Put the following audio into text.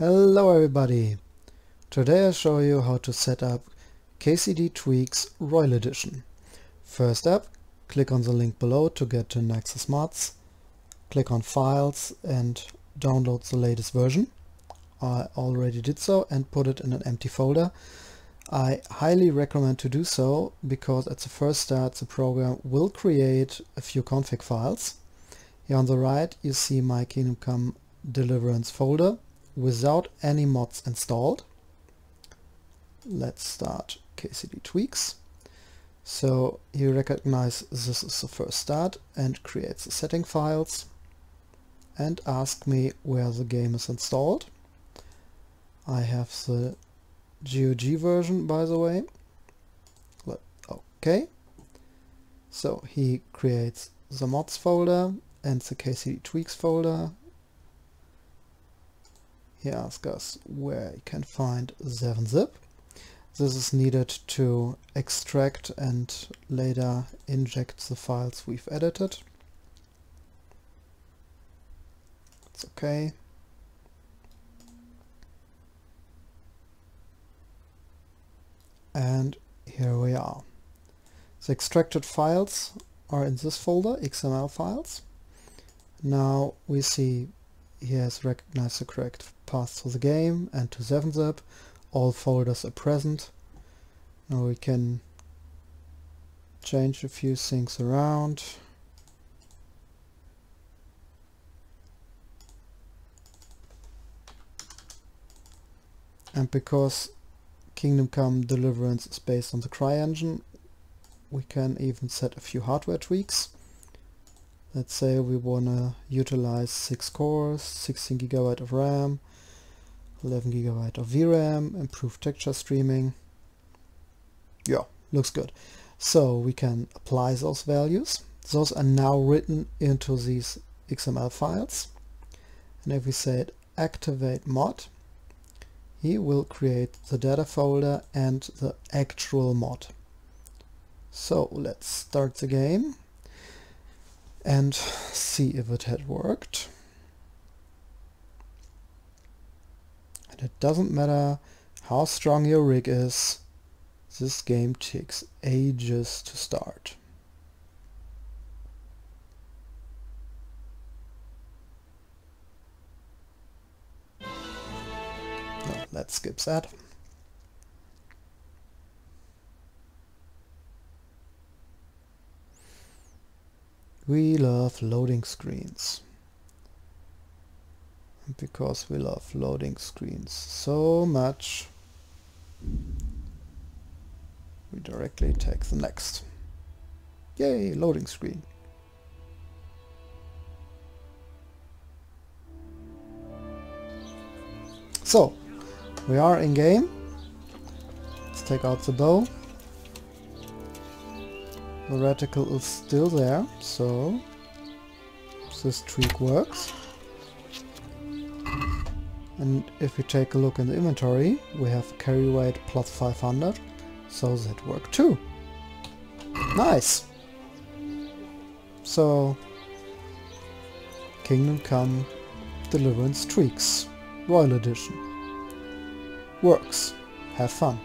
Hello everybody! Today I'll show you how to set up KCD Tweaks Royal Edition. First up, click on the link below to get to Nexus Mods. Click on Files and download the latest version. I already did so and put it in an empty folder. I highly recommend to do so because at the first start the program will create a few config files. Here on the right you see my Kingdom Come Deliverance folder without any mods installed. Let's start KCD tweaks. So you recognize this is the first start and creates the setting files and ask me where the game is installed. I have the GOG version by the way. Let, Okay. So he creates the mods folder and the KCD tweaks folder he asks us where you can find 7-zip. This is needed to extract and later inject the files we've edited. It's okay. And here we are. The extracted files are in this folder, XML files. Now we see he has recognized the correct path to the game and to 7-zip. All folders are present. Now we can change a few things around. And because Kingdom Come Deliverance is based on the CryEngine, we can even set a few hardware tweaks. Let's say we want to utilize 6 cores, 16 gigabyte of RAM, 11 gigabyte of VRAM, improved texture streaming. Yeah, looks good. So we can apply those values. Those are now written into these XML files. And if we say activate mod, he will create the data folder and the actual mod. So let's start the game and see if it had worked. And it doesn't matter how strong your rig is, this game takes ages to start. let's skip that. We love loading screens. Because we love loading screens so much, we directly take the next. Yay, loading screen. So, we are in game. Let's take out the bow. The reticle is still there, so this trick works. And if we take a look in the inventory, we have carry weight plus 500, so that worked too. Nice! So, Kingdom Come Deliverance Tweaks, Royal Edition. Works. Have fun.